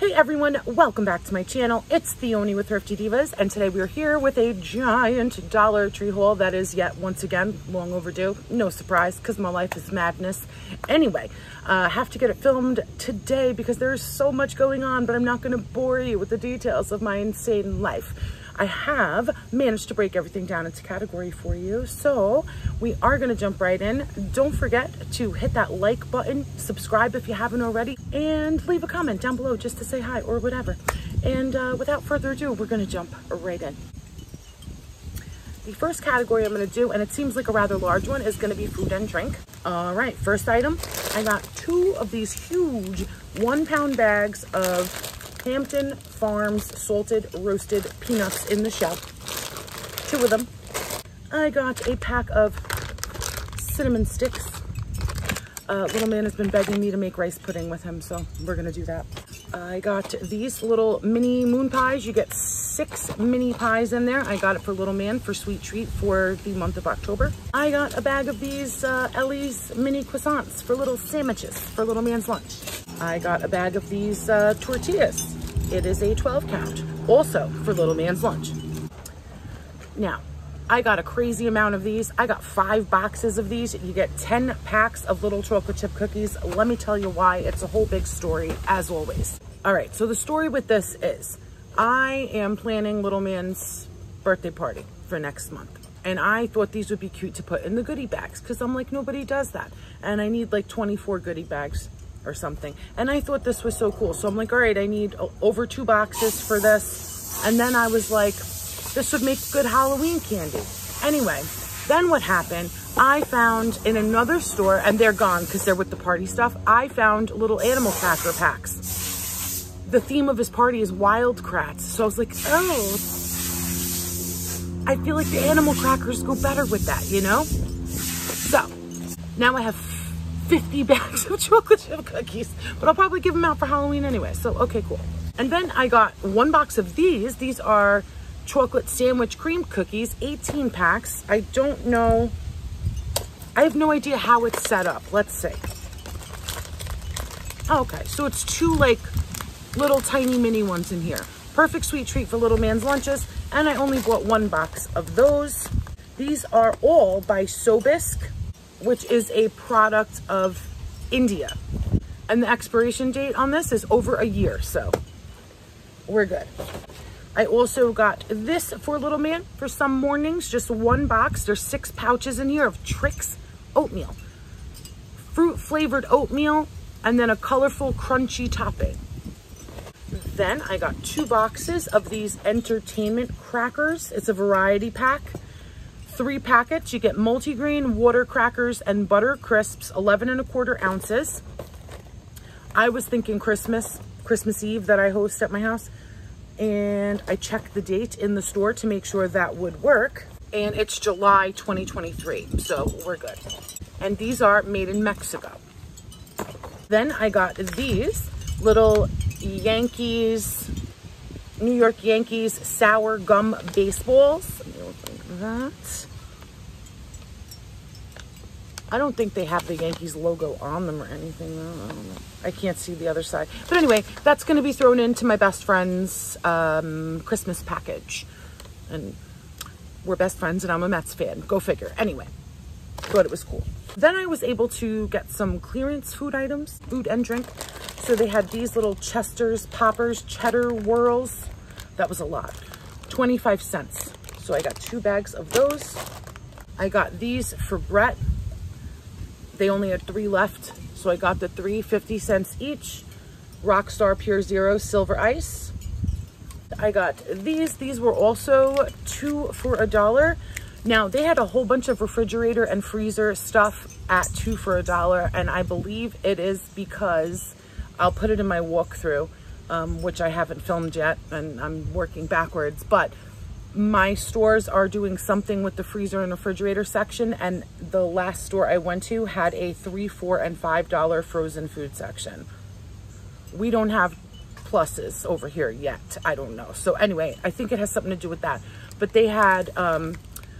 Hey everyone, welcome back to my channel. It's Theoni with Thrifty Divas, and today we are here with a giant Dollar Tree haul that is yet once again long overdue. No surprise, because my life is madness. Anyway, I uh, have to get it filmed today because there's so much going on, but I'm not going to bore you with the details of my insane life. I have managed to break everything down into category for you. So we are gonna jump right in. Don't forget to hit that like button, subscribe if you haven't already, and leave a comment down below just to say hi or whatever. And uh, without further ado, we're gonna jump right in. The first category I'm gonna do, and it seems like a rather large one, is gonna be food and drink. All right, first item, I got two of these huge one pound bags of Hampton Farms salted roasted peanuts in the shell. Two of them. I got a pack of cinnamon sticks. Uh, little man has been begging me to make rice pudding with him, so we're gonna do that. I got these little mini moon pies. You get six mini pies in there. I got it for little man for sweet treat for the month of October. I got a bag of these uh, Ellie's mini croissants for little sandwiches for little man's lunch. I got a bag of these uh, tortillas. It is a 12 count, also for little man's lunch. Now, I got a crazy amount of these. I got five boxes of these. You get 10 packs of little chocolate chip cookies. Let me tell you why. It's a whole big story, as always. All right, so the story with this is I am planning little man's birthday party for next month. And I thought these would be cute to put in the goodie bags because I'm like, nobody does that. And I need like 24 goodie bags or something. And I thought this was so cool. So I'm like, all right, I need over two boxes for this. And then I was like, this would make good Halloween candy. Anyway, then what happened, I found in another store, and they're gone because they're with the party stuff, I found little animal cracker packs. The theme of his party is wild kratts. So I was like, oh, I feel like the animal crackers go better with that, you know? So now I have 50 bags of chocolate chip cookies, but I'll probably give them out for Halloween anyway. So, okay, cool. And then I got one box of these. These are chocolate sandwich cream cookies, 18 packs. I don't know. I have no idea how it's set up. Let's see. Oh, okay, so it's two like little tiny mini ones in here. Perfect sweet treat for little man's lunches. And I only bought one box of those. These are all by Sobisk which is a product of India. And the expiration date on this is over a year, so we're good. I also got this for little man for some mornings, just one box. There's six pouches in here of Trix oatmeal. Fruit flavored oatmeal, and then a colorful crunchy topping. Then I got two boxes of these entertainment crackers. It's a variety pack three packets. You get multigrain water crackers and butter crisps, 11 and a quarter ounces. I was thinking Christmas, Christmas Eve that I host at my house. And I checked the date in the store to make sure that would work. And it's July 2023, so we're good. And these are made in Mexico. Then I got these little Yankees, New York Yankees sour gum baseballs. Like that. I don't think they have the Yankees logo on them or anything. I, can't see the other side. But anyway, that's going to be thrown into my best friend's um, Christmas package. And we're best friends and I'm a Mets fan. Go figure. Anyway, thought it was cool. Then I was able to get some clearance food items, food and drink. So they had these little Chester's poppers, cheddar whirls. That was a lot. 25 cents. So I got two bags of those. I got these for Brett they only had three left. So I got the three, 50 cents each. Rockstar Pure Zero Silver Ice. I got these. These were also two for a dollar. Now, they had a whole bunch of refrigerator and freezer stuff at two for a dollar, and I believe it is because I'll put it in my walkthrough, um, which I haven't filmed yet, and I'm working backwards, but my stores are doing something with the freezer and refrigerator section and the last store I went to had a three, four, and five dollar frozen food section. We don't have pluses over here yet. I don't know. So anyway, I think it has something to do with that. But they had um,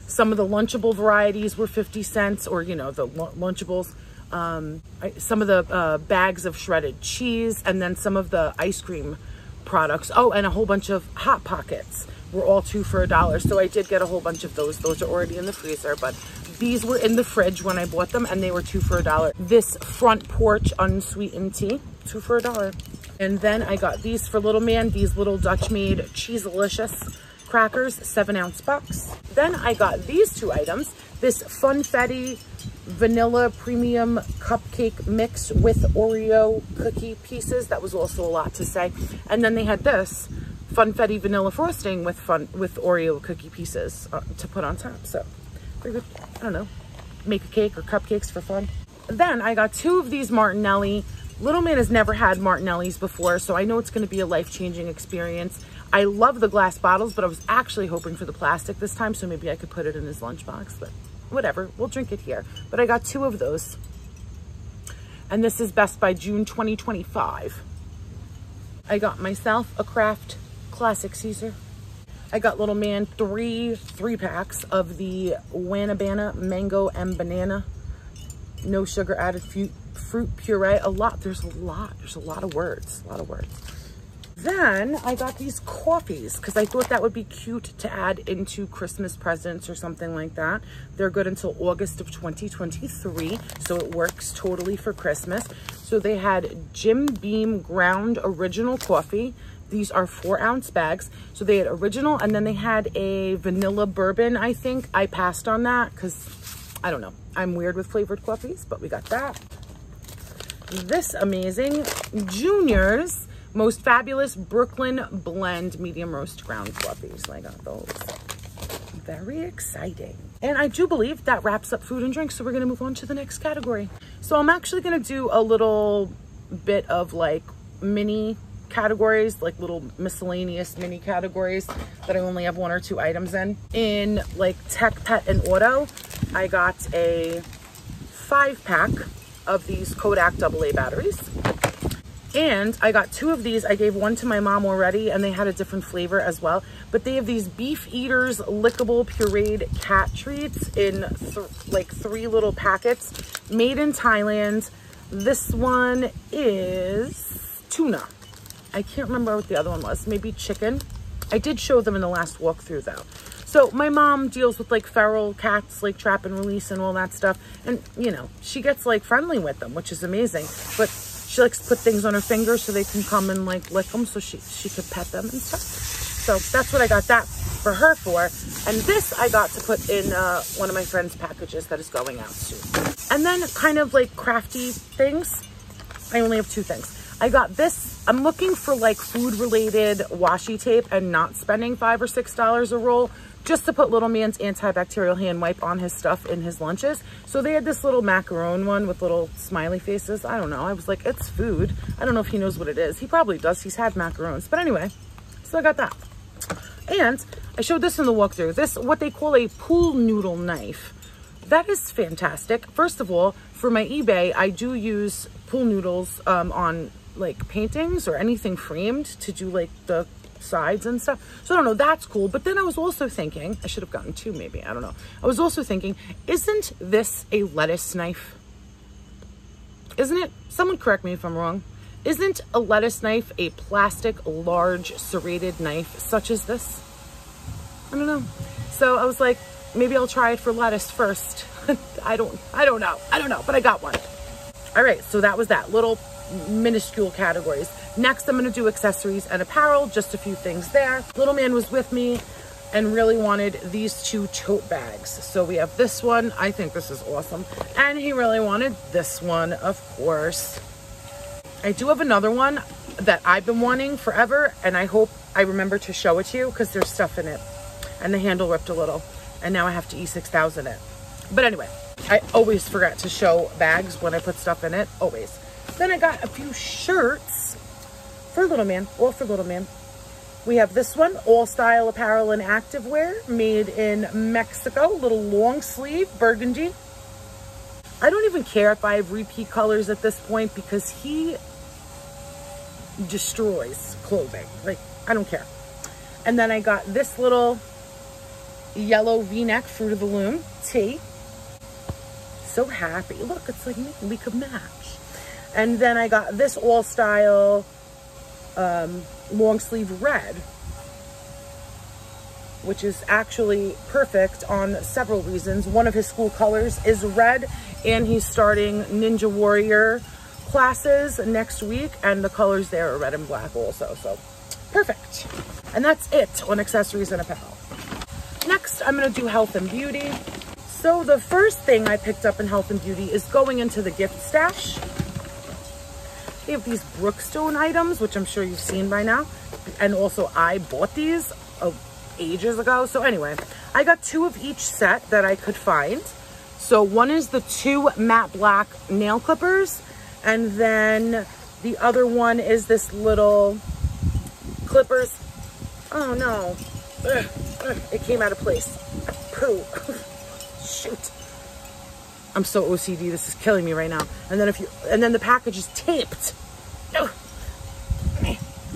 some of the Lunchable varieties were 50 cents or, you know, the Lunchables. um, I, some of the uh, bags of shredded cheese, and then some of the ice cream products. Oh, and a whole bunch of Hot Pockets were all two for a dollar. So I did get a whole bunch of those. Those are already in the freezer, but these were in the fridge when I bought them and they were two for a dollar. This front porch unsweetened tea, two for a dollar. And then I got these for little man, these little Dutch made Cheeselicious crackers, seven ounce box. Then I got these two items, this Funfetti vanilla premium cupcake mix with Oreo cookie pieces. That was also a lot to say. And then they had this Funfetti vanilla frosting with fun with Oreo cookie pieces uh, to put on top. So I don't know, make a cake or cupcakes for fun. Then I got two of these Martinelli. Little man has never had Martinellis before, so I know it's gonna be a life-changing experience. I love the glass bottles, but I was actually hoping for the plastic this time, so maybe I could put it in his lunchbox, but whatever, we'll drink it here. But I got two of those. And this is best by June 2025. I got myself a Kraft Classic Caesar. I got little man three three packs of the Wanabana mango and banana. No sugar added fruit, fruit puree. A lot, there's a lot, there's a lot of words, a lot of words. Then I got these coffees because I thought that would be cute to add into Christmas presents or something like that. They're good until August of 2023, so it works totally for Christmas. So they had Jim Beam ground original coffee. These are four ounce bags. So they had original and then they had a vanilla bourbon, I think. I passed on that because I don't know. I'm weird with flavored coffees, but we got that. This amazing Junior's most fabulous Brooklyn blend medium roast ground coffees. I got those. Very exciting. And I do believe that wraps up food and drinks. So we're going to move on to the next category. So I'm actually going to do a little bit of like mini categories, like little miscellaneous mini categories that I only have one or two items in. In like tech, pet, and auto, I got a five pack of these Kodak AA batteries. And I got two of these. I gave one to my mom already and they had a different flavor as well. But they have these Beef Eaters lickable pureed cat treats in th like three little packets made in Thailand. This one is tuna. I can't remember what the other one was. Maybe chicken. I did show them in the last walkthrough though. So my mom deals with like feral cats, like trap and release and all that stuff. And you know, she gets like friendly with them, which is amazing. But she likes to put things on her fingers so they can come and like lick them so she, she could pet them and stuff. So that's what I got that for her for. And this I got to put in uh, one of my friend's packages that is going out soon. And then kind of like crafty things. I only have two things. I got this. I'm looking for like food related washi tape and not spending five or six dollars a roll just to put little man's antibacterial hand wipe on his stuff in his lunches. So they had this little macaron one with little smiley faces. I don't know. I was like, it's food. I don't know if he knows what it is. He probably does. He's had macarons. But anyway, so I got that. And I showed this in the walkthrough. This, what they call a pool noodle knife. That is fantastic. First of all, for my eBay, I do use pool noodles um, on like paintings or anything framed to do like the sides and stuff. So I don't know, that's cool. But then I was also thinking, I should have gotten two maybe, I don't know. I was also thinking, isn't this a lettuce knife? Isn't it? Someone correct me if I'm wrong. Isn't a lettuce knife a plastic large serrated knife such as this? I don't know. So I was like, maybe I'll try it for lettuce first. I don't, I don't know. I don't know, but I got one. All right, so that was that little minuscule categories. Next, I'm gonna do accessories and apparel, just a few things there. Little man was with me and really wanted these two tote bags. So we have this one, I think this is awesome. And he really wanted this one, of course. I do have another one that I've been wanting forever and I hope I remember to show it to you because there's stuff in it and the handle ripped a little and now I have to E6000 it. But anyway, I always forget to show bags when I put stuff in it, always. Then I got a few shirts for little man, all for little man. We have this one, all style apparel and activewear, made in Mexico, little long sleeve, burgundy. I don't even care if I have repeat colors at this point because he destroys clothing. Like, I don't care. And then I got this little yellow v-neck Fruit of the Loom tee So happy. Look, it's like. We could match. And then I got this all style um, long sleeve red, which is actually perfect on several reasons. One of his school colors is red and he's starting Ninja Warrior classes next week and the colors there are red and black also. So perfect. And that's it on accessories and apparel. Next, I'm gonna do health and beauty. So the first thing I picked up in health and beauty is going into the gift stash. They have these Brookstone items, which I'm sure you've seen by now. And also I bought these uh, ages ago. So anyway, I got two of each set that I could find. So one is the two matte black nail clippers. And then the other one is this little clippers. Oh no, ugh, ugh, it came out of place. Poo, shoot. I'm so OCD, this is killing me right now. And then if you, and then the package is taped.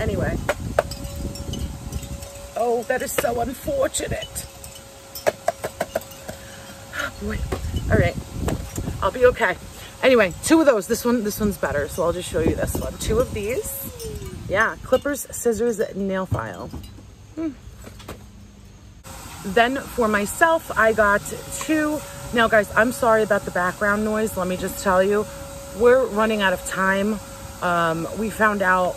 Anyway. Oh, that is so unfortunate. Oh boy. All right, I'll be okay. Anyway, two of those. This one, this one's better. So I'll just show you this one. Two of these. Yeah, clippers, scissors, nail file. Hmm. Then for myself, I got two. Now guys, I'm sorry about the background noise. Let me just tell you, we're running out of time. Um, we found out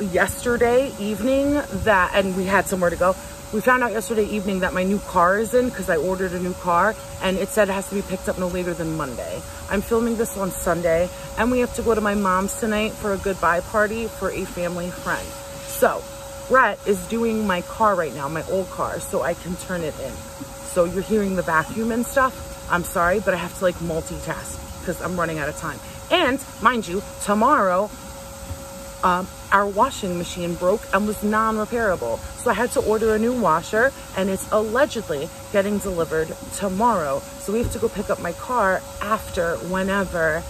yesterday evening that, and we had somewhere to go. We found out yesterday evening that my new car is in because I ordered a new car and it said it has to be picked up no later than Monday. I'm filming this on Sunday and we have to go to my mom's tonight for a goodbye party for a family friend. So Brett is doing my car right now, my old car, so I can turn it in. So you're hearing the vacuum and stuff. I'm sorry, but I have to like multitask because I'm running out of time. And mind you, tomorrow um, our washing machine broke and was non-repairable. So I had to order a new washer and it's allegedly getting delivered tomorrow. So we have to go pick up my car after whenever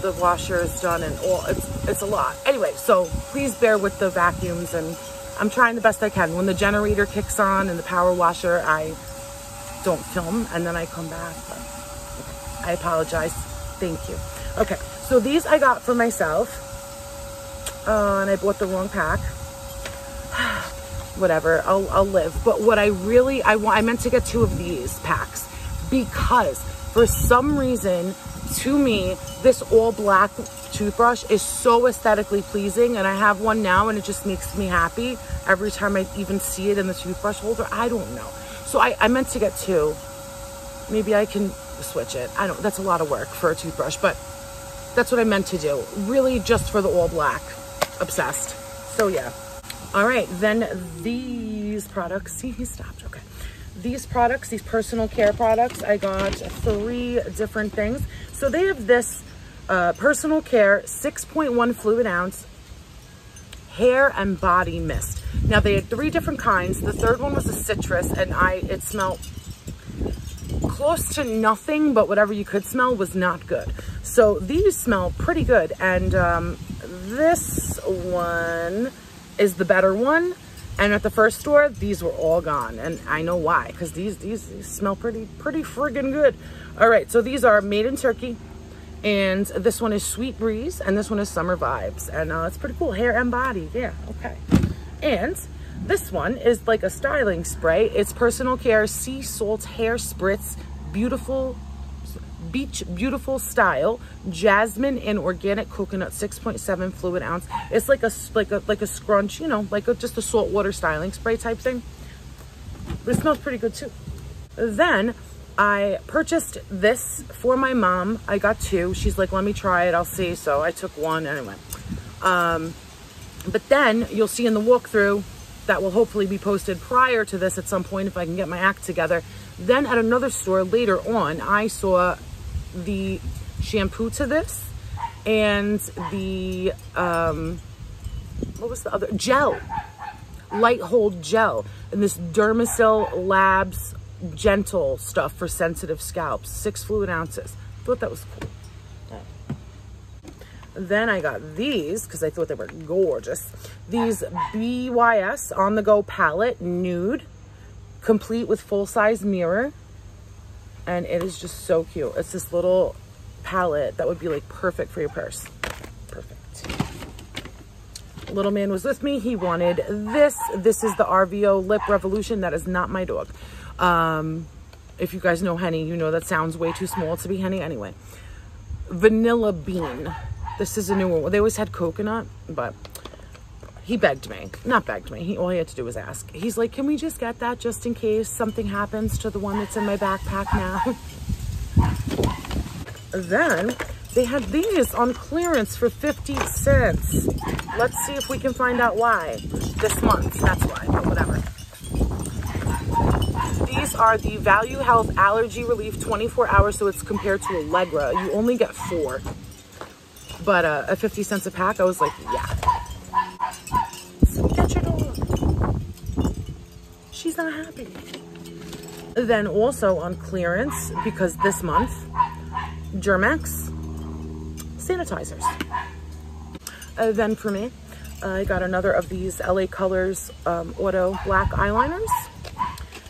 the washer is done and all it's it's a lot. Anyway, so please bear with the vacuums and I'm trying the best I can. When the generator kicks on and the power washer, I don't film and then I come back. But I apologize. Thank you. Okay, so these I got for myself uh, and I bought the wrong pack. Whatever, I'll, I'll live. But what I really, I want, I meant to get two of these packs because for some reason, to me, this all black toothbrush is so aesthetically pleasing and I have one now and it just makes me happy every time I even see it in the toothbrush holder. I don't know. So I, I meant to get two. Maybe I can switch it. I don't, that's a lot of work for a toothbrush, but that's what I meant to do. Really just for the all black obsessed. So yeah. All right, then these products, see, he stopped, okay. These products, these personal care products, I got three different things. So they have this uh, personal care 6.1 fluid ounce hair and body mist. Now they had three different kinds. The third one was a citrus and I, it smelled close to nothing, but whatever you could smell was not good. So these smell pretty good. And um, this one is the better one. And at the first store, these were all gone. And I know why, because these, these, these smell pretty, pretty friggin' good. All right, so these are made in Turkey. And this one is Sweet Breeze, and this one is Summer Vibes. And uh, it's pretty cool, hair and body, yeah, okay. And this one is like a styling spray. It's personal care sea salt hair spritz, beautiful Beach Beautiful Style Jasmine and Organic Coconut 6.7 fluid ounce. It's like a like a like a scrunch, you know, like a, just a saltwater styling spray type thing. It smells pretty good too. Then I purchased this for my mom. I got two. She's like, let me try it. I'll see. So I took one anyway. Um, but then you'll see in the walkthrough that will hopefully be posted prior to this at some point if I can get my act together. Then at another store later on, I saw the shampoo to this and the, um, what was the other? Gel. Light hold gel. And this Dermasil Labs gentle stuff for sensitive scalps. Six fluid ounces. Thought that was cool. Then I got these because I thought they were gorgeous. These BYS on the go palette nude, complete with full size mirror. And it is just so cute. It's this little palette that would be like perfect for your purse. Perfect. Little man was with me. He wanted this. This is the RVO Lip Revolution. That is not my dog. Um, if you guys know Henny, you know that sounds way too small to be Henny anyway. Vanilla Bean. This is a new one. They always had coconut, but he begged me. Not begged me. He All he had to do was ask. He's like, can we just get that just in case something happens to the one that's in my backpack now? then they had these on clearance for 50 cents. Let's see if we can find out why. This month, that's why, but whatever. These are the Value Health Allergy Relief 24 hours, so it's compared to Allegra. You only get four. But uh, at 50 cents a pack, I was like, yeah. Get your dog. She's not happy. Then also on clearance, because this month, Germ-X sanitizers. Uh, then for me, I got another of these LA Colors um, Auto Black Eyeliners.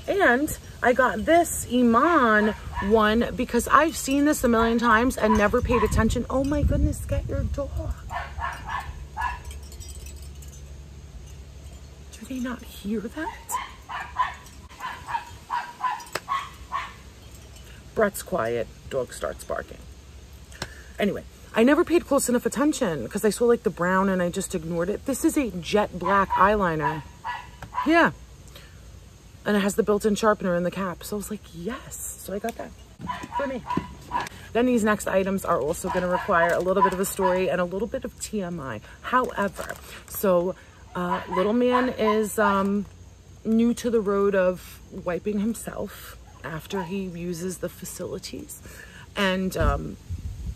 And I got this Iman one because I've seen this a million times and never paid attention. Oh my goodness, get your dog. Do they not hear that? Brett's quiet, dog starts barking. Anyway, I never paid close enough attention because I saw like the brown and I just ignored it. This is a jet black eyeliner. Yeah, and it has the built-in sharpener in the cap. So I was like, yes. So I got that for me. Then these next items are also going to require a little bit of a story and a little bit of TMI. However, so uh, little man is um, new to the road of wiping himself after he uses the facilities. And um,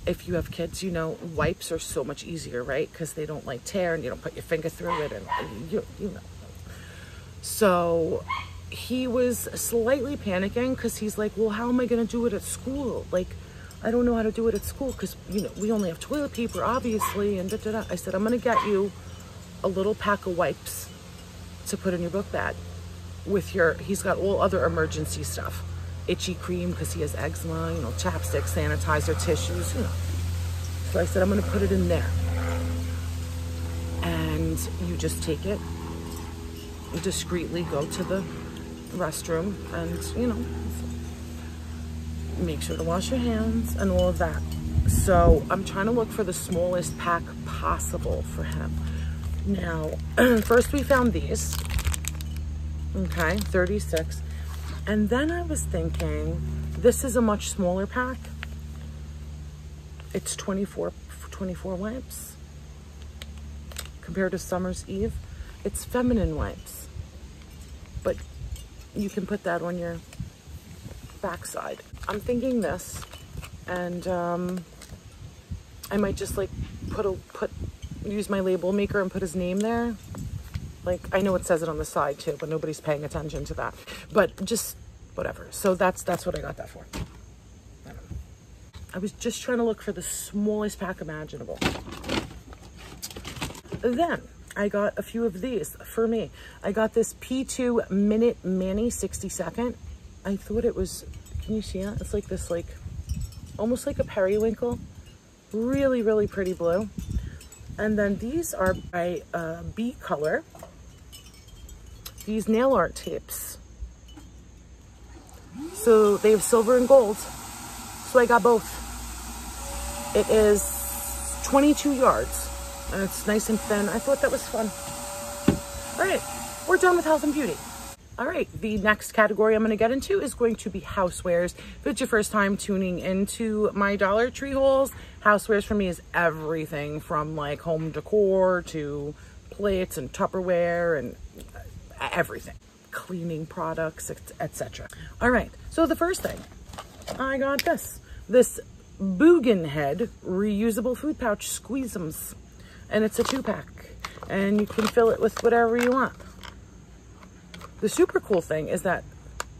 if you have kids, you know, wipes are so much easier, right? Because they don't like tear and you don't put your finger through it and you, you know. So he was slightly panicking because he's like, well, how am I going to do it at school? Like, I don't know how to do it at school because, you know, we only have toilet paper, obviously. And da, da, da. I said, I'm going to get you a little pack of wipes to put in your book bag with your, he's got all other emergency stuff. Itchy cream because he has eczema, you know, chapstick, sanitizer, tissues, you know. So I said, I'm going to put it in there. And you just take it, discreetly go to the restroom and, you know, make sure to wash your hands and all of that. So I'm trying to look for the smallest pack possible for him. Now, first we found these. Okay, 36. And then I was thinking, this is a much smaller pack. It's 24, 24 wipes compared to Summer's Eve. It's feminine wipes, you can put that on your backside. I'm thinking this, and um, I might just like put a put use my label maker and put his name there. Like I know it says it on the side too, but nobody's paying attention to that. But just whatever. So that's that's what I got that for. I, I was just trying to look for the smallest pack imaginable. Then I got a few of these for me. I got this P2 Minute Manny 60 second. I thought it was, can you see it? It's like this, like, almost like a periwinkle. Really, really pretty blue. And then these are by uh, B Color. These nail art tapes. So they have silver and gold. So I got both. It is 22 yards and it's nice and thin. I thought that was fun. All right, we're done with health and beauty. All right, the next category I'm gonna get into is going to be housewares. If it's your first time tuning into my Dollar Tree hauls, housewares for me is everything from like home decor to plates and Tupperware and uh, everything. Cleaning products, etc. All right, so the first thing, I got this. This Booginhead reusable food pouch squeezums and it's a two pack and you can fill it with whatever you want. The super cool thing is that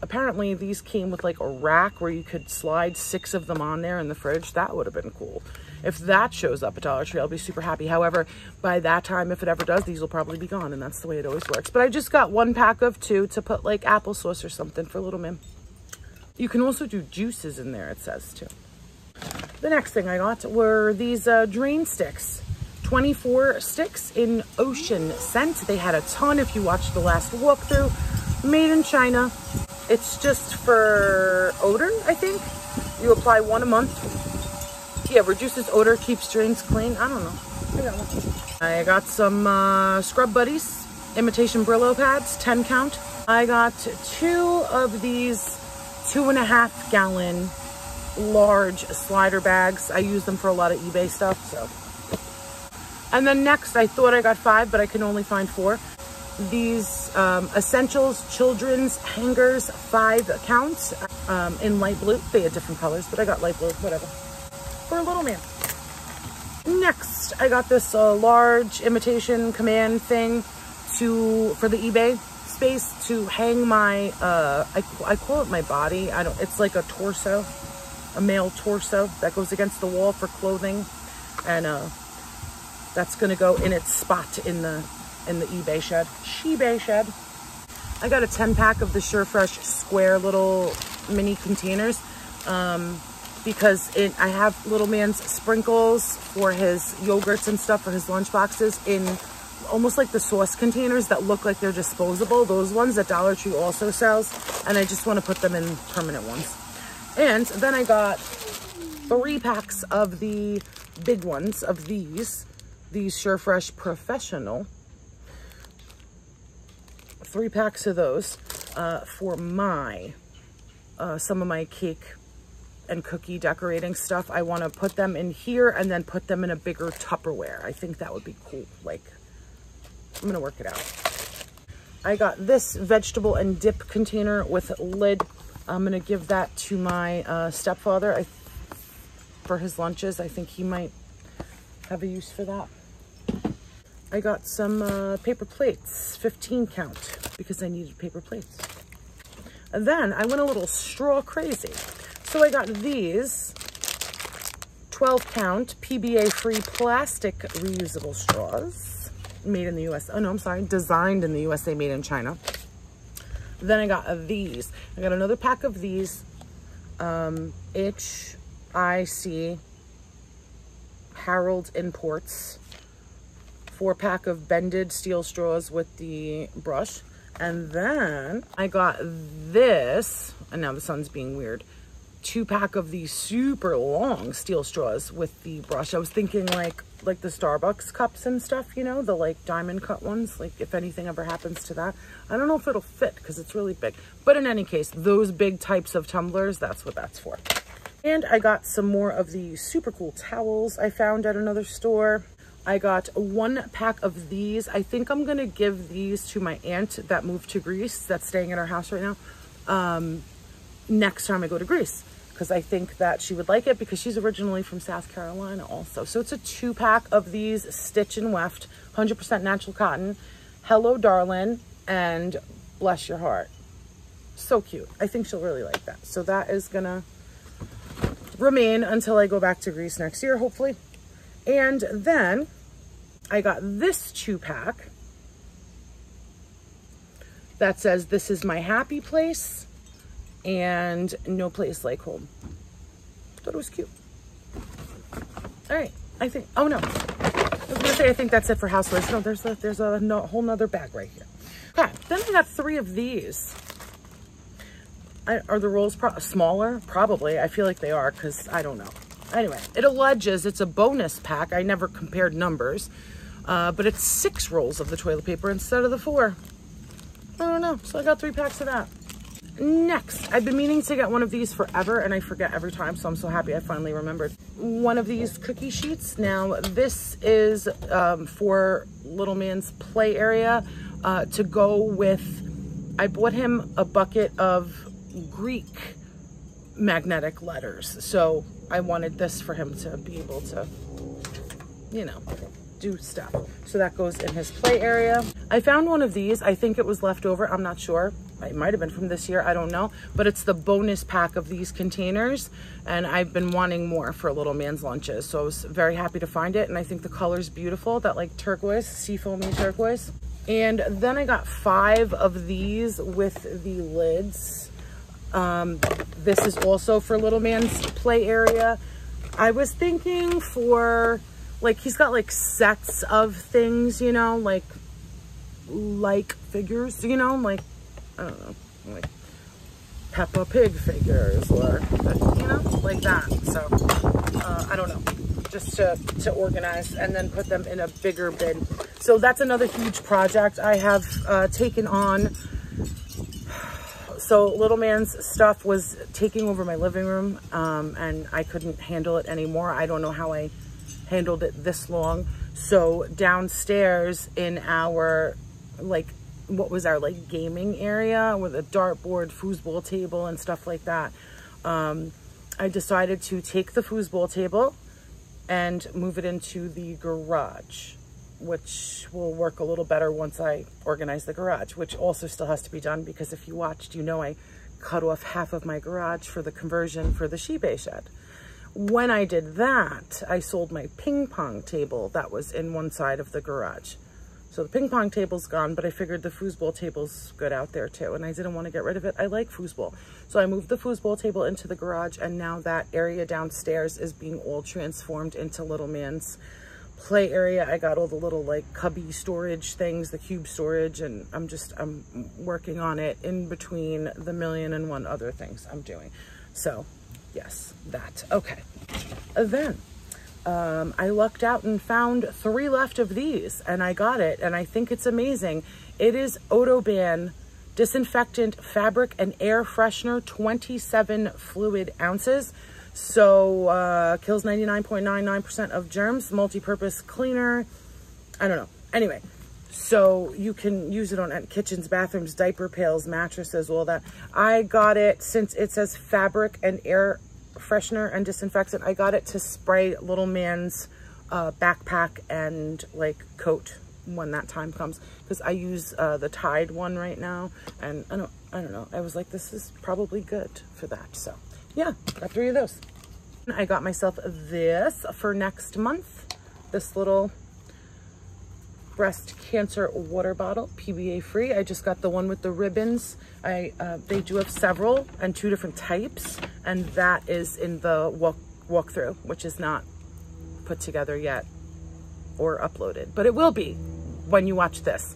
apparently these came with like a rack where you could slide six of them on there in the fridge. That would have been cool. If that shows up at Dollar Tree, I'll be super happy. However, by that time, if it ever does, these will probably be gone and that's the way it always works. But I just got one pack of two to put like applesauce or something for little Mim. You can also do juices in there, it says too. The next thing I got were these uh, drain sticks. 24 sticks in ocean scent. They had a ton if you watched the last walkthrough. Made in China. It's just for odor, I think. You apply one a month. Yeah, reduces odor, keeps drains clean. I don't know. I got one. I got some uh, Scrub Buddies imitation Brillo pads, 10 count. I got two of these two and a half gallon large slider bags. I use them for a lot of eBay stuff, so. And then next, I thought I got five, but I can only find four. These um, Essentials Children's Hangers, five counts um, in light blue. They had different colors, but I got light blue, whatever. For a little man. Next, I got this uh, large imitation command thing to, for the eBay space to hang my, uh, I, I call it my body. I don't, it's like a torso, a male torso that goes against the wall for clothing. And, uh, that's to go in its spot in the, in the eBay shed, Shebay shed. I got a 10 pack of the Surefresh square little mini containers. Um, because it, I have little man's sprinkles for his yogurts and stuff for his lunch boxes in almost like the sauce containers that look like they're disposable. Those ones that Dollar Tree also sells. And I just want to put them in permanent ones. And then I got three packs of the big ones of these. These Surefresh Professional. Three packs of those uh, for my, uh, some of my cake and cookie decorating stuff. I want to put them in here and then put them in a bigger Tupperware. I think that would be cool. Like I'm gonna work it out. I got this vegetable and dip container with lid. I'm gonna give that to my uh, stepfather I, for his lunches. I think he might have a use for that. I got some uh, paper plates, 15 count, because I needed paper plates. And then I went a little straw crazy. So I got these 12 count PBA free plastic reusable straws made in the US. Oh no, I'm sorry, designed in the USA, made in China. Then I got these. I got another pack of these um, HIC Harold Imports. Four pack of bended steel straws with the brush. And then I got this, and now the sun's being weird, two pack of these super long steel straws with the brush. I was thinking like like the Starbucks cups and stuff, you know, the like diamond cut ones, like if anything ever happens to that. I don't know if it'll fit because it's really big. But in any case, those big types of tumblers, that's what that's for. And I got some more of the super cool towels I found at another store. I got one pack of these. I think I'm to give these to my aunt that moved to Greece, that's staying at our house right now, um, next time I go to Greece because I think that she would like it because she's originally from South Carolina also. So it's a two pack of these Stitch and Weft, 100% natural cotton. Hello, darling, and bless your heart. So cute. I think she'll really like that. So that is to remain until I go back to Greece next year, hopefully. And then I got this two pack that says, this is my happy place and no place like home. Thought it was cute. All right, I think, oh no. I was gonna say, I think that's it for housewares. No, there's a, there's a no, whole nother bag right here. Okay, then I got three of these. I, are the rolls pro smaller? Probably. I feel like they are because I don't know. Anyway, it alleges it's a bonus pack. I never compared numbers, uh, but it's six rolls of the toilet paper instead of the four. I don't know. So I got three packs of that. Next, I've been meaning to get one of these forever and I forget every time, so I'm so happy I finally remembered. One of these cookie sheets. Now, this is um, for little man's play area uh, to go with, I bought him a bucket of Greek magnetic letters. So I wanted this for him to be able to, you know, do stuff. So that goes in his play area. I found one of these. I think it was left over. I'm not sure. It might have been from this year. I don't know. But it's the bonus pack of these containers. And I've been wanting more for little man's lunches. So I was very happy to find it. And I think the color's beautiful. That like turquoise, seafoamy turquoise. And then I got five of these with the lids. Um, this is also for little man's play area. I was thinking for, like, he's got like sets of things, you know, like, like figures, you know, like, I don't know, like Peppa Pig figures or, you know, like that. So, uh, I don't know, just to, to organize and then put them in a bigger bin. So that's another huge project I have uh, taken on so little man's stuff was taking over my living room um, and I couldn't handle it anymore. I don't know how I handled it this long. So downstairs in our, like, what was our, like, gaming area with a dartboard, foosball table and stuff like that, um, I decided to take the foosball table and move it into the garage which will work a little better once I organize the garage, which also still has to be done because if you watched, you know I cut off half of my garage for the conversion for the Shebay shed. When I did that, I sold my ping pong table that was in one side of the garage. So the ping pong table's gone, but I figured the foosball table's good out there too, and I didn't want to get rid of it. I like foosball. So I moved the foosball table into the garage, and now that area downstairs is being all transformed into Little Man's play area. I got all the little like cubby storage things, the cube storage, and I'm just, I'm working on it in between the million and one other things I'm doing. So yes, that. Okay. Then um, I lucked out and found three left of these and I got it and I think it's amazing. It is Odoban disinfectant fabric and air freshener 27 fluid ounces so uh, kills 99.99% of germs, multi-purpose cleaner. I don't know. Anyway, so you can use it on kitchens, bathrooms, diaper pails, mattresses, all that. I got it since it says fabric and air freshener and disinfectant. I got it to spray little man's uh, backpack and like coat when that time comes because I use uh, the Tide one right now and I don't I don't know I was like this is probably good for that so yeah, got three of those. I got myself this for next month. This little breast cancer water bottle, PBA free. I just got the one with the ribbons. I uh, They do have several and two different types. And that is in the walk walkthrough, which is not put together yet or uploaded. But it will be when you watch this,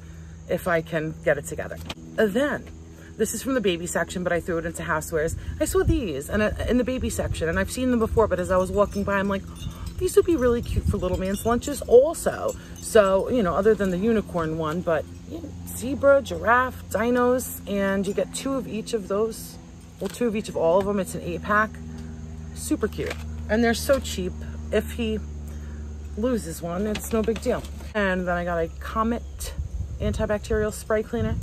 if I can get it together. Then this is from the baby section, but I threw it into housewares. I saw these and uh, in the baby section, and I've seen them before, but as I was walking by, I'm like, these would be really cute for little man's lunches also. So, you know, other than the unicorn one, but you know, zebra, giraffe, dinos, and you get two of each of those. Well, two of each of all of them. It's an eight pack. Super cute. And they're so cheap. If he loses one, it's no big deal. And then I got a Comet antibacterial spray cleaner.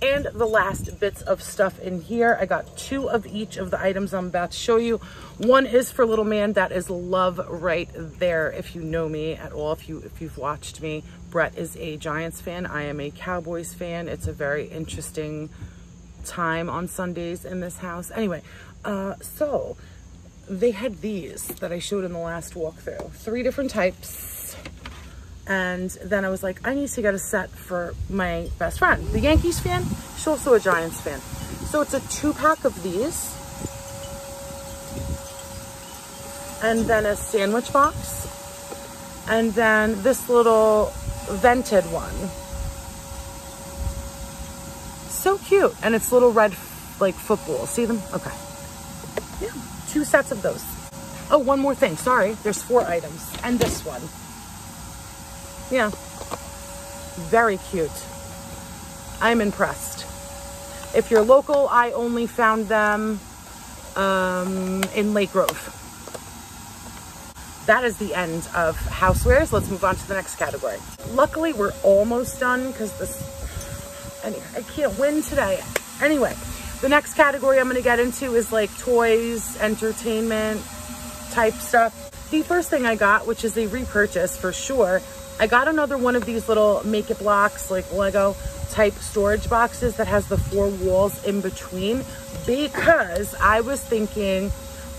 And the last bits of stuff in here, I got two of each of the items I'm about to show you. One is for little man, that is love right there. If you know me at all, if, you, if you've watched me, Brett is a Giants fan. I am a Cowboys fan. It's a very interesting time on Sundays in this house. Anyway, uh, so they had these that I showed in the last walkthrough. Three different types and then I was like, I need to get a set for my best friend. The Yankees fan, she's also a Giants fan. So it's a two pack of these. And then a sandwich box. And then this little vented one. So cute. And it's little red like football. See them? Okay. Yeah, two sets of those. Oh, one more thing. Sorry, there's four items. And this one. Yeah. Very cute. I'm impressed. If you're local, I only found them um, in Lake Grove. That is the end of housewares. Let's move on to the next category. Luckily, we're almost done because this, anyway, I can't win today. Anyway, the next category I'm gonna get into is like toys, entertainment type stuff. The first thing I got, which is a repurchase for sure, I got another one of these little make it blocks, like Lego type storage boxes that has the four walls in between because I was thinking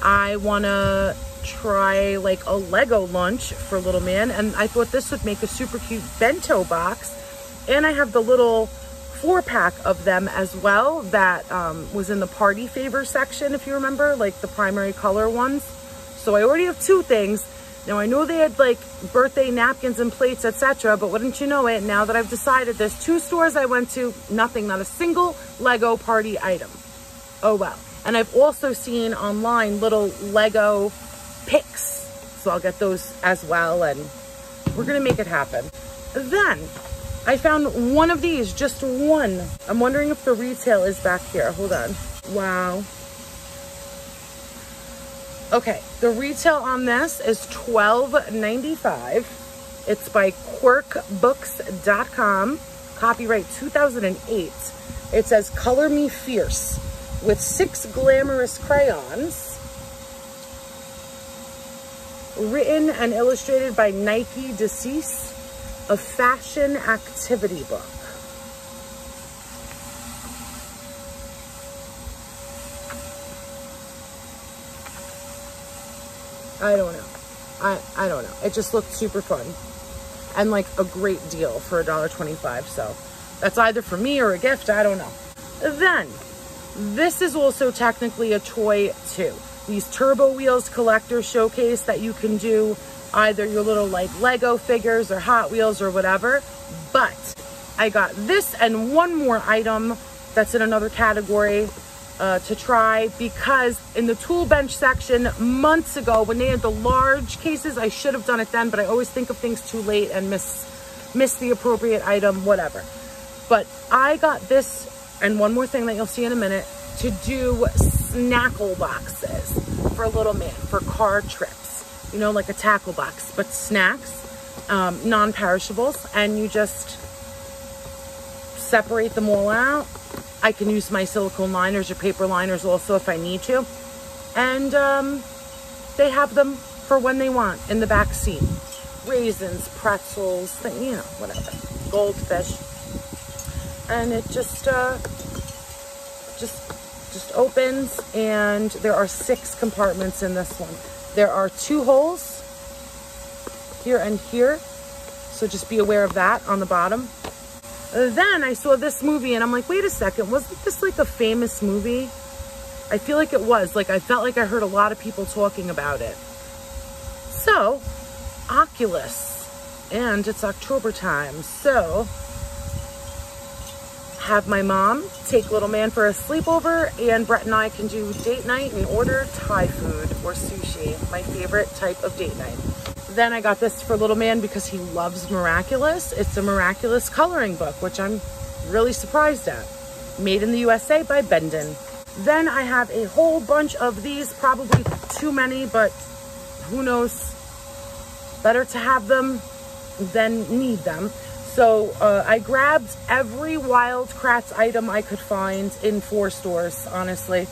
I want to try like a Lego lunch for little man. And I thought this would make a super cute bento box. And I have the little four pack of them as well that um, was in the party favor section, if you remember, like the primary color ones. So I already have two things. Now I know they had like birthday napkins and plates, etc. But wouldn't you know it, now that I've decided there's two stores I went to, nothing, not a single Lego party item. Oh well. And I've also seen online little Lego picks. So I'll get those as well and we're gonna make it happen. Then I found one of these, just one. I'm wondering if the retail is back here. Hold on. Wow. Okay, the retail on this is $12.95. It's by quirkbooks.com, copyright 2008. It says Color Me Fierce with six glamorous crayons. Written and illustrated by Nike Decease, a fashion activity book. I don't know. I, I don't know. It just looked super fun and like a great deal for a dollar twenty-five. So that's either for me or a gift. I don't know. Then this is also technically a toy too. These Turbo Wheels collector showcase that you can do either your little like Lego figures or Hot Wheels or whatever. But I got this and one more item that's in another category uh, to try because in the tool bench section months ago when they had the large cases, I should have done it then, but I always think of things too late and miss, miss the appropriate item, whatever. But I got this and one more thing that you'll see in a minute to do snackle boxes for a little man for car trips, you know, like a tackle box, but snacks, um, non-perishables, and you just separate them all out I can use my silicone liners or paper liners also if I need to. And um, they have them for when they want in the back seat. Raisins, pretzels, you know, whatever. Goldfish. And it just, uh, just, just opens and there are six compartments in this one. There are two holes here and here. So just be aware of that on the bottom. Uh, then I saw this movie and I'm like, wait a second, wasn't this like a famous movie? I feel like it was. Like I felt like I heard a lot of people talking about it. So, Oculus. And it's October time. So, have my mom take little man for a sleepover and Brett and I can do date night and order Thai food or sushi, my favorite type of date night. Then I got this for little man because he loves Miraculous. It's a Miraculous coloring book, which I'm really surprised at. Made in the USA by Bendon. Then I have a whole bunch of these, probably too many, but who knows? Better to have them than need them. So uh, I grabbed every Wild Kratts item I could find in four stores, honestly,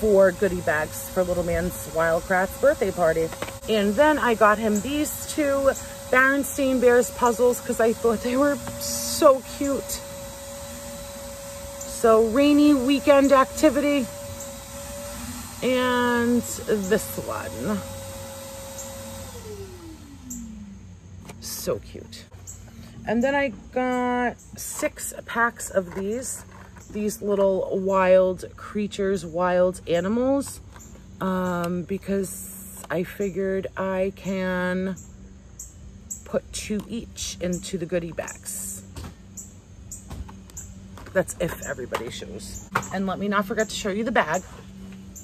for goodie bags for little man's Wild Kratts birthday party. And then I got him these two Berenstain Bears puzzles because I thought they were so cute. So rainy weekend activity. And this one. So cute. And then I got six packs of these. These little wild creatures, wild animals. Um, because I figured I can put two each into the goodie bags. That's if everybody shows. And let me not forget to show you the bag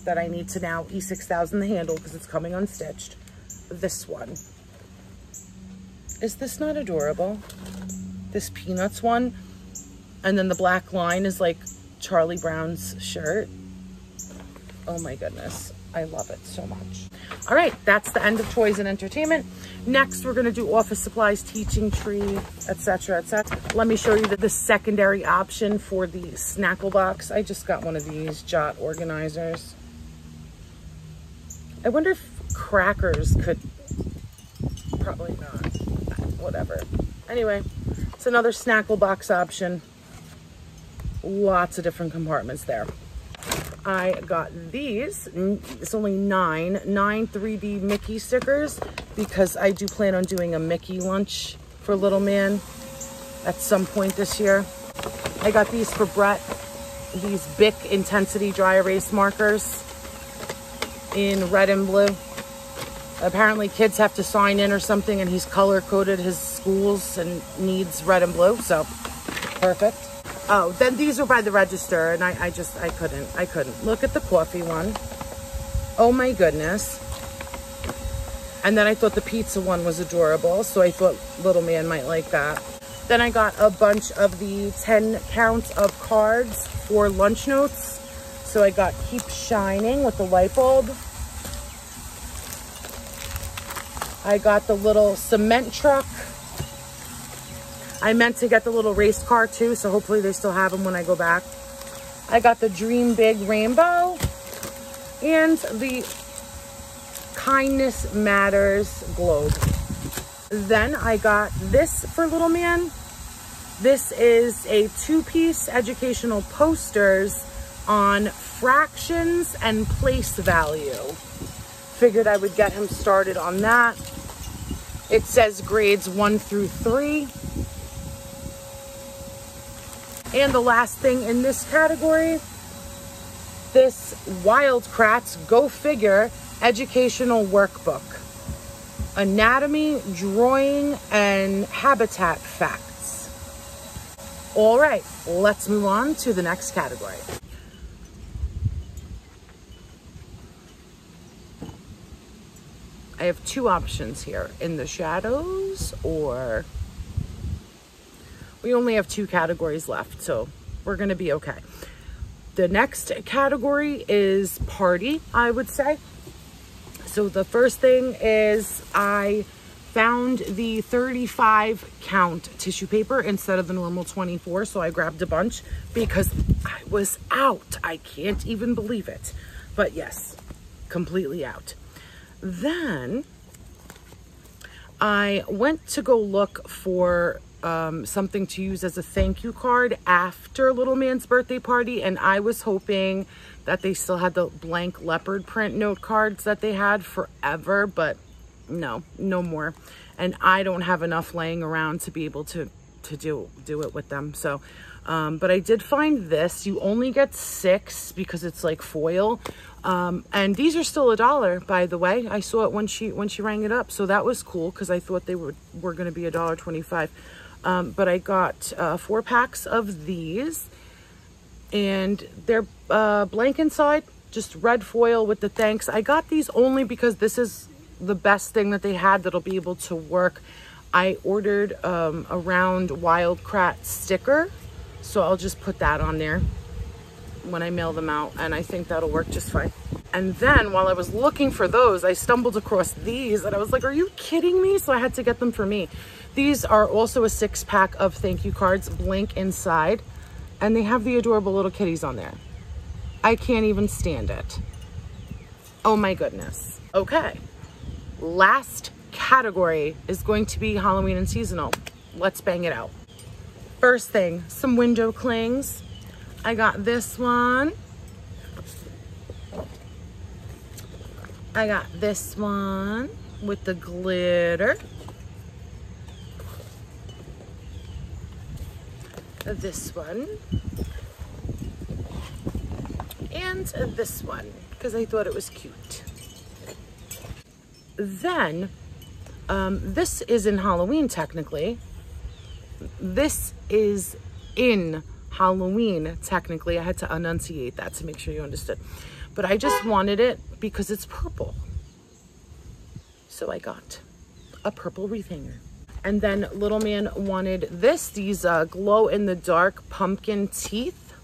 that I need to now E6000 the handle because it's coming unstitched. This one. Is this not adorable? This Peanuts one. And then the black line is like Charlie Brown's shirt. Oh my goodness. I love it so much. All right, that's the end of toys and entertainment. Next, we're gonna do office supplies, teaching tree, etc., etc. Let me show you the, the secondary option for the snackle box. I just got one of these jot organizers. I wonder if crackers could, probably not, whatever. Anyway, it's another snackle box option. Lots of different compartments there. I got these. It's only nine, nine 3D Mickey stickers because I do plan on doing a Mickey lunch for little man at some point this year. I got these for Brett. These Bic Intensity Dry Erase Markers in red and blue. Apparently kids have to sign in or something and he's color coded his schools and needs red and blue. So perfect. Oh, then these are by the register and I, I just, I couldn't, I couldn't. Look at the coffee one. Oh my goodness. And then I thought the pizza one was adorable. So I thought little man might like that. Then I got a bunch of the 10 counts of cards for lunch notes. So I got Keep Shining with the light bulb. I got the little cement truck. I meant to get the little race car too, so hopefully they still have them when I go back. I got the Dream Big Rainbow and the Kindness Matters Globe. Then I got this for little man. This is a two-piece educational posters on fractions and place value. Figured I would get him started on that. It says grades one through three. And the last thing in this category, this Wild Kratts Go Figure educational workbook. Anatomy, drawing, and habitat facts. All right, let's move on to the next category. I have two options here, in the shadows or we only have two categories left, so we're gonna be okay. The next category is party, I would say. So the first thing is I found the 35 count tissue paper instead of the normal 24. So I grabbed a bunch because I was out. I can't even believe it. But yes, completely out. Then I went to go look for um, something to use as a thank you card after Little Man's birthday party. And I was hoping that they still had the blank leopard print note cards that they had forever, but no, no more. And I don't have enough laying around to be able to, to do, do it with them. So, um, but I did find this. You only get six because it's like foil. Um, and these are still a dollar, by the way. I saw it when she when she rang it up, so that was cool because I thought they were were going to be a dollar twenty-five. Um, but I got uh, four packs of these, and they're uh, blank inside, just red foil with the thanks. I got these only because this is the best thing that they had that'll be able to work. I ordered um, a round Wild Kratts sticker, so I'll just put that on there when I mail them out, and I think that'll work just fine. And then while I was looking for those, I stumbled across these, and I was like, are you kidding me? So I had to get them for me. These are also a six pack of thank you cards, blank inside and they have the adorable little kitties on there. I can't even stand it. Oh my goodness. Okay. Last category is going to be Halloween and seasonal. Let's bang it out. First thing, some window clings. I got this one. I got this one with the glitter. This one and this one because I thought it was cute. Then, um, this is in Halloween technically. This is in Halloween technically. I had to enunciate that to make sure you understood. But I just wanted it because it's purple. So I got a purple wreath hanger. And then little man wanted this, these uh, glow-in-the-dark pumpkin teeth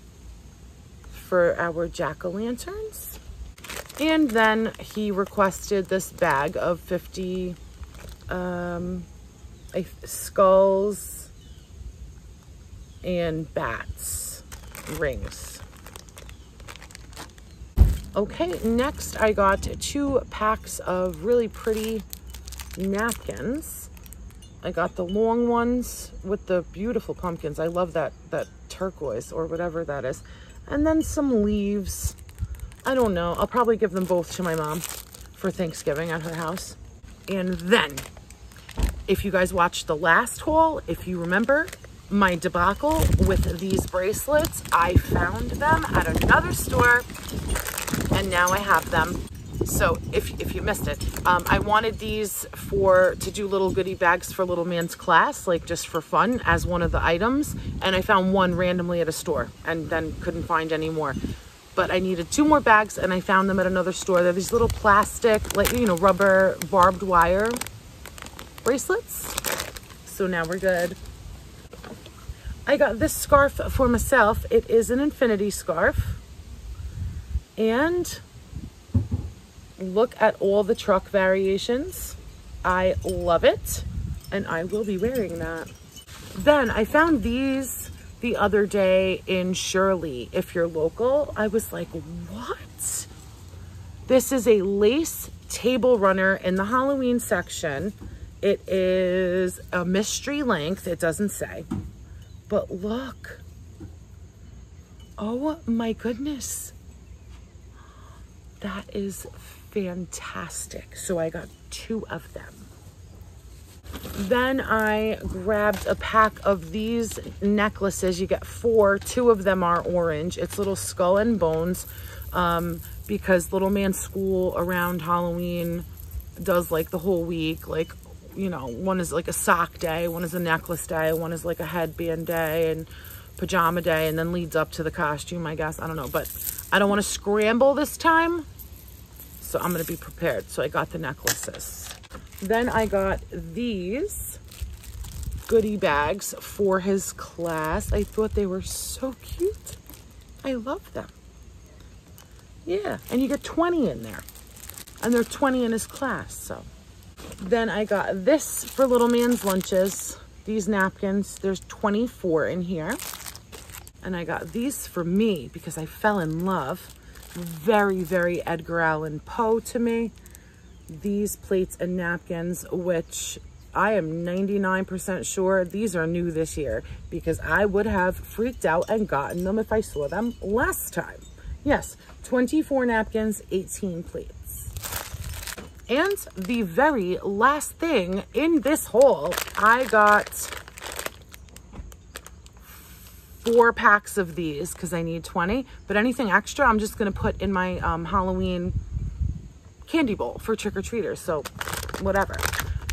for our jack-o'-lanterns. And then he requested this bag of 50 um, skulls and bats rings. Okay, next I got two packs of really pretty napkins. I got the long ones with the beautiful pumpkins. I love that, that turquoise or whatever that is. And then some leaves. I don't know. I'll probably give them both to my mom for Thanksgiving at her house. And then, if you guys watched the last haul, if you remember, my debacle with these bracelets. I found them at another store and now I have them. So if, if you missed it, um, I wanted these for to do little goodie bags for little man's class, like just for fun as one of the items. And I found one randomly at a store and then couldn't find any more. But I needed two more bags and I found them at another store. They're these little plastic, like, you know, rubber barbed wire bracelets. So now we're good. I got this scarf for myself. It is an infinity scarf. And look at all the truck variations. I love it. And I will be wearing that. Then I found these the other day in Shirley. If you're local, I was like, what? This is a lace table runner in the Halloween section. It is a mystery length. It doesn't say. But look. Oh my goodness. That is fantastic. So I got two of them. Then I grabbed a pack of these necklaces. You get four. Two of them are orange. It's little skull and bones um, because little man school around Halloween does like the whole week. Like, you know, one is like a sock day, one is a necklace day, one is like a headband day and pajama day and then leads up to the costume, I guess. I don't know. But I don't want to scramble this time. So I'm to be prepared. So I got the necklaces. Then I got these goodie bags for his class. I thought they were so cute. I love them. Yeah, and you get 20 in there. And they're 20 in his class, so. Then I got this for little man's lunches. These napkins, there's 24 in here. And I got these for me because I fell in love very, very Edgar Allan Poe to me. These plates and napkins, which I am 99% sure these are new this year because I would have freaked out and gotten them if I saw them last time. Yes, 24 napkins, 18 plates. And the very last thing in this haul, I got four packs of these because I need 20. But anything extra, I'm just going to put in my um, Halloween candy bowl for trick-or-treaters. So whatever.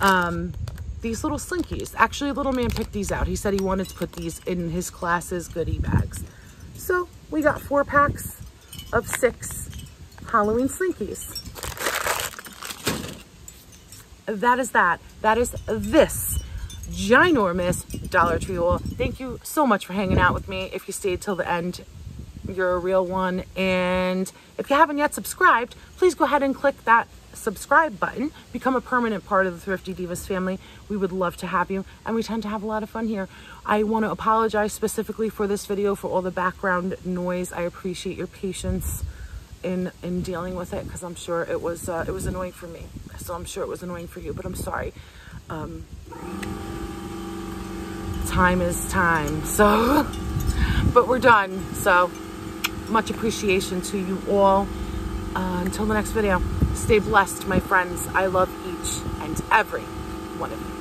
Um, these little slinkies. Actually, a little man picked these out. He said he wanted to put these in his class's goodie bags. So we got four packs of six Halloween slinkies. That is that. That is this ginormous Dollar Tree haul. Thank you so much for hanging out with me. If you stayed till the end, you're a real one. And if you haven't yet subscribed, please go ahead and click that subscribe button. Become a permanent part of the Thrifty Divas family. We would love to have you, and we tend to have a lot of fun here. I want to apologize specifically for this video for all the background noise. I appreciate your patience in in dealing with it because I'm sure it was uh, it was annoying for me. So I'm sure it was annoying for you, but I'm sorry. Um, time is time. So, but we're done. So much appreciation to you all. Uh, until the next video, stay blessed, my friends. I love each and every one of you.